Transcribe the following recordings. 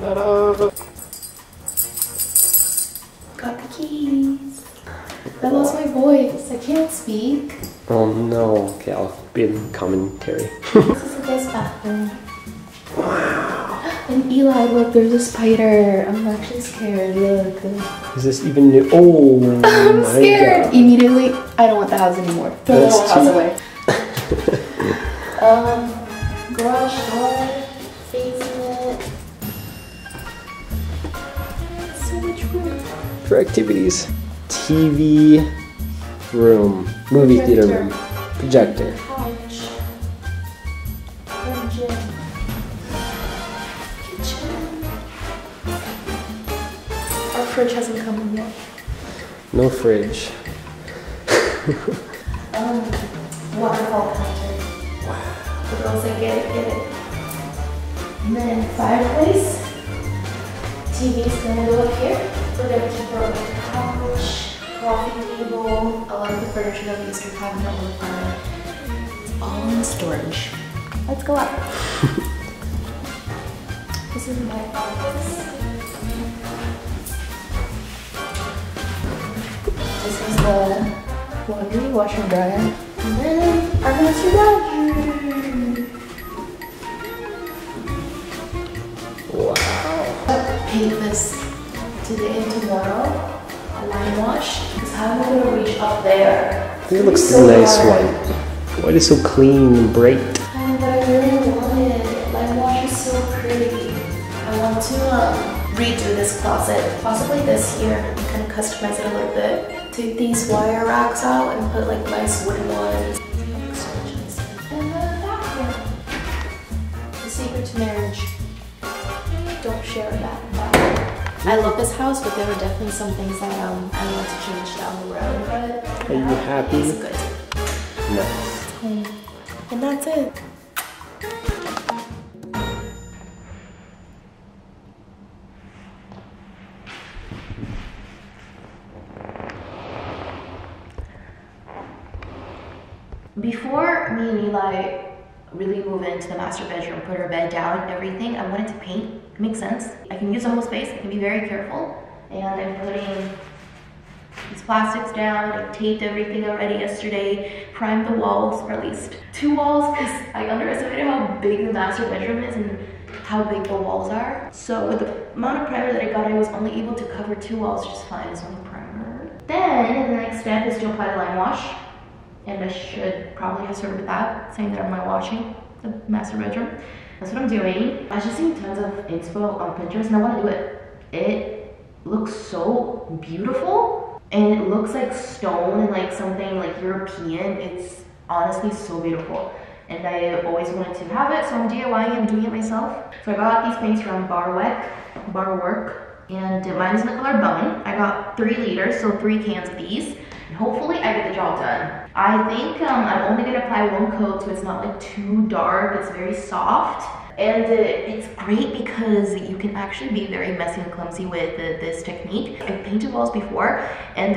Ta-da! Got the keys. I lost my voice. I can't speak. Oh no. Okay, I'll be in commentary. This is the guest bathroom. And Eli, look, there's a spider. I'm actually scared. Look. Is this even new? Oh I'm scared. god. Immediately, I don't want the house anymore. Throw the whole house away. um, garage door, facing For activities. TV room. Movie theater room. Projector. Couch. Home gym. Kitchen. Our fridge hasn't come in yet. No fridge. Um, waterfall counter. Wow. The girls that get it, get it. And then fireplace. TV's gonna go up here. We're gonna keep our like couch, coffee table, a lot of the furniture that we used to have in our old apartment. It's all in storage. Let's go up. this is my office. This is the laundry, washer, and dryer. And then our master bedroom. Today and tomorrow. A lime wash. Because how am I going to reach up there? I think it looks So nice hard. white. White is so clean and bright. I know, but I really wanted. Lime wash is so pretty. I want to um, redo this closet, possibly this year, and kind of customize it a little bit. Take these wire racks out and put like nice wooden ones. So much nicer. And the secret to marriage. Don't share a bath. I love this house, but there were definitely some things that um, I want to change down the road. But Are you happy? It's good. Nice. home. And that's it. Before me and Eli really move into the master bedroom, put our bed down and everything, I wanted to paint. Makes sense. I can use the whole space, I can be very careful. And I'm putting these plastics down, I taped everything already yesterday, primed the walls, or at least two walls, because I underestimated how big the master bedroom is and how big the walls are. So with the amount of primer that I got, I was only able to cover two walls just fine as only primer. Then the next step is to apply the lime wash. And I should probably have started with that, saying that I'm not washing the master bedroom. That's what I'm doing. I just seen tons of inspo on Pinterest and I want to do it. It looks so beautiful and it looks like stone and like something like European. It's honestly so beautiful. And I always wanted to have it, so I'm DIYing and doing it myself. So I got these paints from Barwick, Bauwerk, and mine is in the color Bone. I got three liters, so three cans of these. Hopefully I get the job done. I think um, I'm only gonna apply one coat so it's not like too dark, it's very soft. And uh, it's great because you can actually be very messy and clumsy with uh, this technique. I've painted walls before and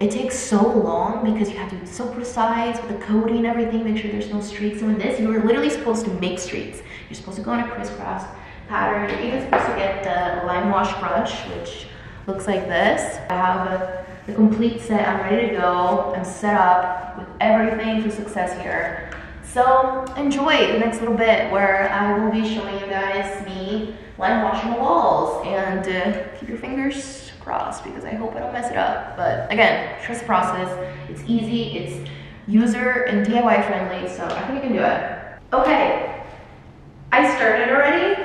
it takes so long because you have to be so precise with the coating and everything, make sure there's no streaks. And with this, you're literally supposed to make streaks. You're supposed to go on a crisscross pattern. You're even supposed to get the lime wash brush, which looks like this. I have a, the complete set. I'm ready to go. I'm set up with everything for success here. So enjoy the next little bit where I will be showing you guys me lime washing the walls and uh, keep your fingers crossed because I hope I don't mess it up. But again, trust the process. It's easy, it's user and DIY friendly, so I think you can do it. Okay, I started already,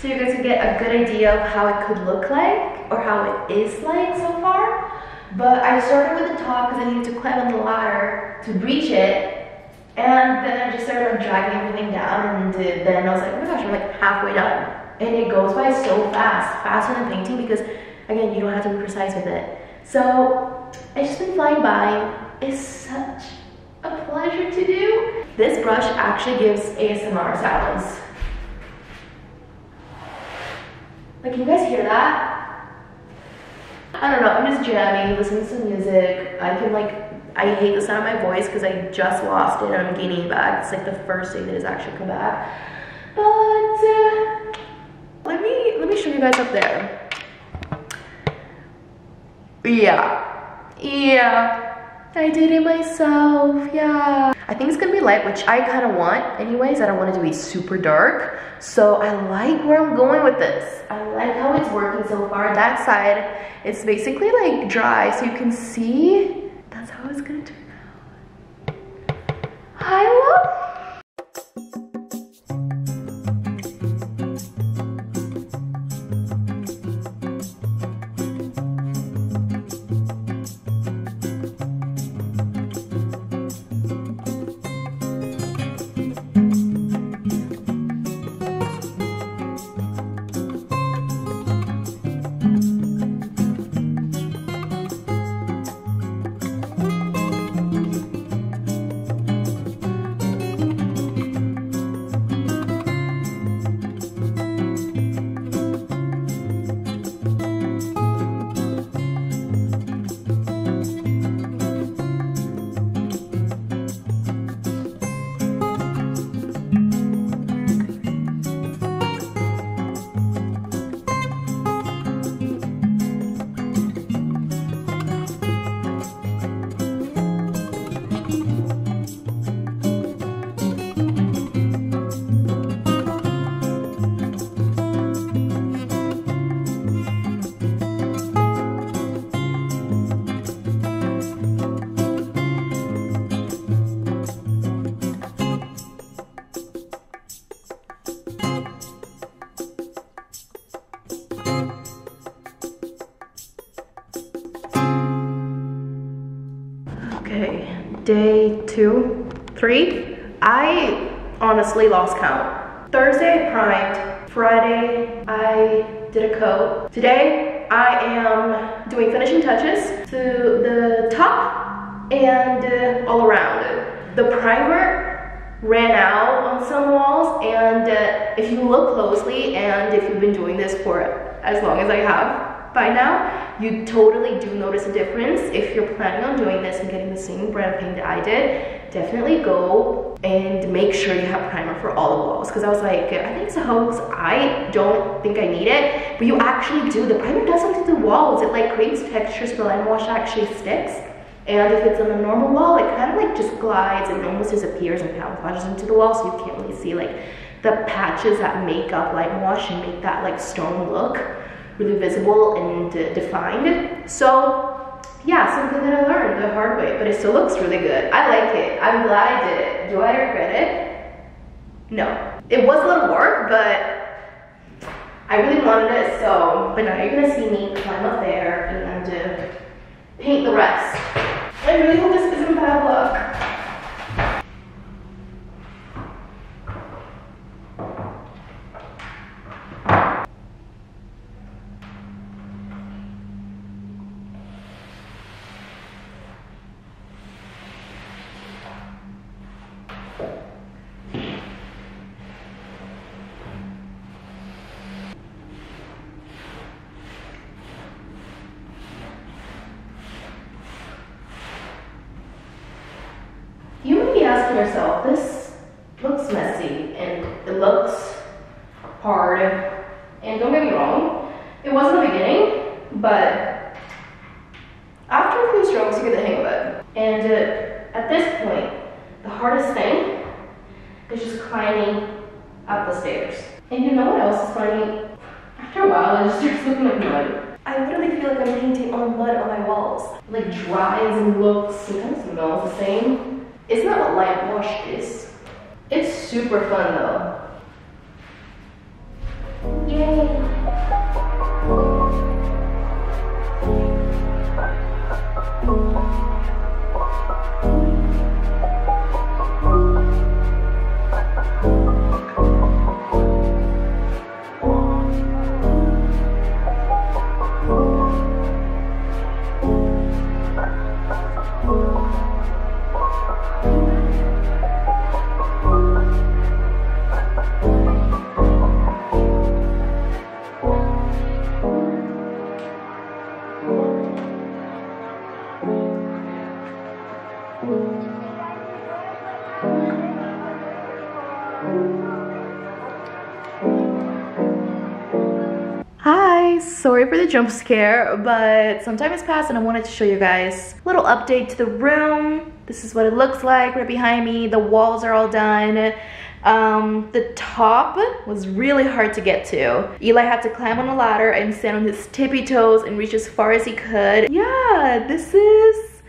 so you guys can get a good idea of how it could look like or how it is like so far. But I started with the top because I needed to climb on the ladder to reach it. And then I just started dragging everything down and then I was like, oh my gosh, I'm like halfway done. And it goes by so fast, faster than painting because again, you don't have to be precise with it. So it's just been flying by. It's such a pleasure to do. This brush actually gives ASMR sounds. Like, can you guys hear that? I don't know, I'm just jamming, listening to some music. I can like, I hate the sound of my voice because I just lost it and I'm gaining it back. It's like the first thing that has actually come back. But uh, let me let me show you guys guys up there. Yeah. Yeah. I did it myself, yeah. I think it's gonna be light, which I kind of want anyways. I don't want it to be super dark. So I like where I'm going with this. I like how it's working so far. That side, it's basically like dry, so you can see. That's how it's gonna turn out. I love day two, three. I honestly lost count. Thursday I primed. Friday I did a coat. Today I am doing finishing touches to the top and uh, all around. The primer ran out on some walls and uh, if you look closely and if you've been doing this for as long as I have, by now, you totally do notice a difference. If you're planning on doing this and getting the same brand of paint that I did, definitely go and make sure you have primer for all the walls. Because I was like, I think it's a hoax. I don't think I need it. But you actually do. The primer does something to the walls. It like creates textures so the lime wash actually sticks. And if it's on a normal wall, it kind of like just glides and almost disappears and camouflages into the wall so you can't really see like the patches that make up lime wash and make that like stone look really visible and defined. So yeah, something that I learned the hard way, but it still looks really good. I like it. I'm glad I did it. Do I regret it? No. It was a little work, but I really wanted it, so, but now you're gonna see me climb up there and uh, paint the rest. I really hope this isn't bad luck. You may be asking yourself, this looks messy and it looks hard. And don't get me wrong, it was in the beginning, but after a few strokes, you get the hang of it. And uh, at this point, the hardest thing climbing up the stairs. And you know what else is funny? After a while, it just starts looking like mud. I literally feel like I'm painting on mud on my walls. Like dries and looks, of smells the same. Isn't that what lime wash is? It's super fun though. Yay! For the jump scare, but some time has passed and I wanted to show you guys a little update to the room. This is what it looks like right behind me. The walls are all done. Um, the top was really hard to get to. Eli had to climb on a ladder and stand on his tippy toes and reach as far as he could. Yeah, this is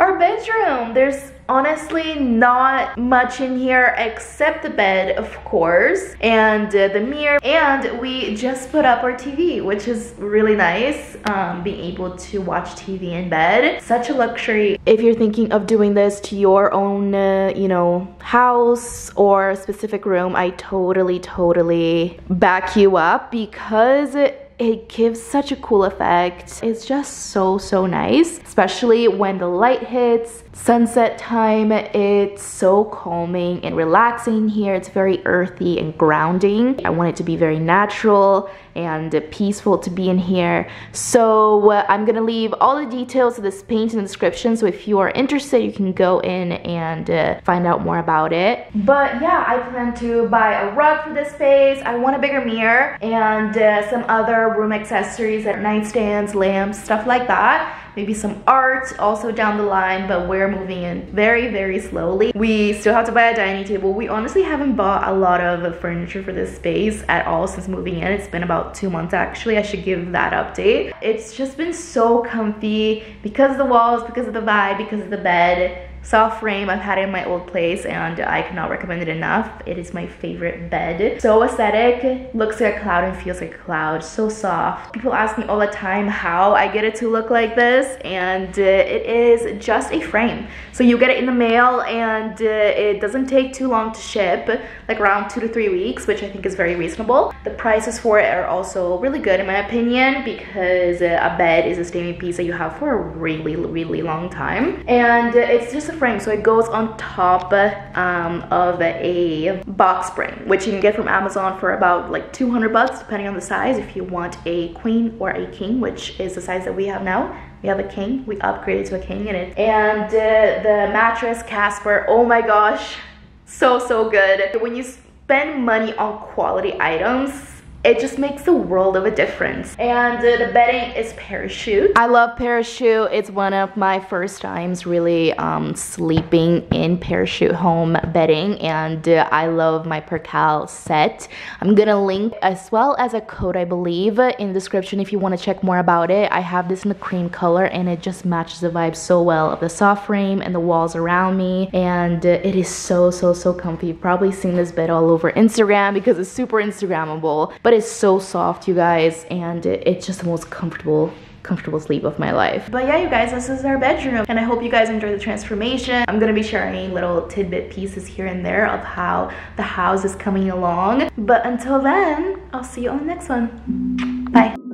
our bedroom. There's honestly not much in here except the bed of course and uh, the mirror and we just put up our TV which is really nice um, being able to watch TV in bed such a luxury if you're thinking of doing this to your own uh, you know house or specific room I totally totally back you up because it gives such a cool effect. It's just so, so nice, especially when the light hits, sunset time. It's so calming and relaxing here. It's very earthy and grounding. I want it to be very natural and peaceful to be in here. So uh, I'm gonna leave all the details of this paint in the description. So if you are interested, you can go in and uh, find out more about it. But yeah, I plan to buy a rug for this space. I want a bigger mirror and uh, some other room accessories like nightstands, lamps, stuff like that. Maybe some art also down the line, but we're moving in very, very slowly. We still have to buy a dining table. We honestly haven't bought a lot of furniture for this space at all since moving in. It's been about two months actually. I should give that update. It's just been so comfy because of the walls, because of the vibe, because of the bed soft frame I've had it in my old place and I cannot recommend it enough. It is my favorite bed. So aesthetic, looks like a cloud and feels like a cloud, so soft. People ask me all the time how I get it to look like this and uh, it is just a frame. So you get it in the mail and uh, it doesn't take too long to ship, like around two to three weeks, which I think is very reasonable. The prices for it are also really good in my opinion because uh, a bed is a staying piece that you have for a really, really long time. And uh, it's just a frame so it goes on top um, of a box spring which you can get from Amazon for about like 200 bucks depending on the size. If you want a queen or a king which is the size that we have now we have a king. We upgraded to a king in it. And uh, the mattress Casper oh my gosh so so good. When you spend money on quality items it just makes a world of a difference. And uh, the bedding is Parachute. I love Parachute. It's one of my first times really um, sleeping in Parachute home bedding and uh, I love my Percale set. I'm gonna link as well as a code I believe in the description if you want to check more about it. I have this in the cream color and it just matches the vibe so well of the soft frame and the walls around me and uh, it is so so so comfy. You've probably seen this bed all over Instagram because it's super Instagrammable. But but it's so soft you guys and it, it's just the most comfortable comfortable sleep of my life. But yeah, you guys, this is our bedroom. And I hope you guys enjoy the transformation. I'm gonna be sharing little tidbit pieces here and there of how the house is coming along. But until then, I'll see you on the next one. Bye.